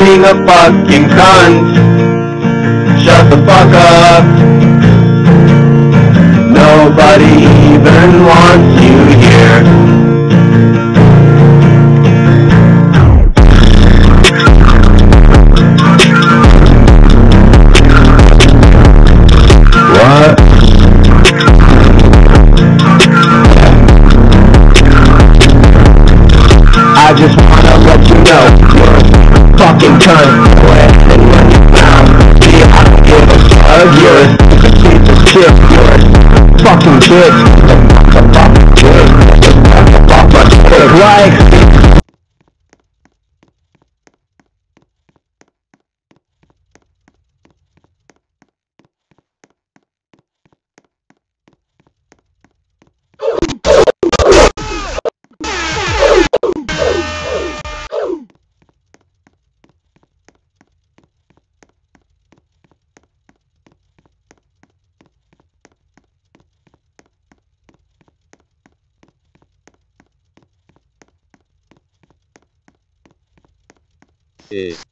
being a fucking cunt. Shut the fuck up. Nobody even wants you. like is.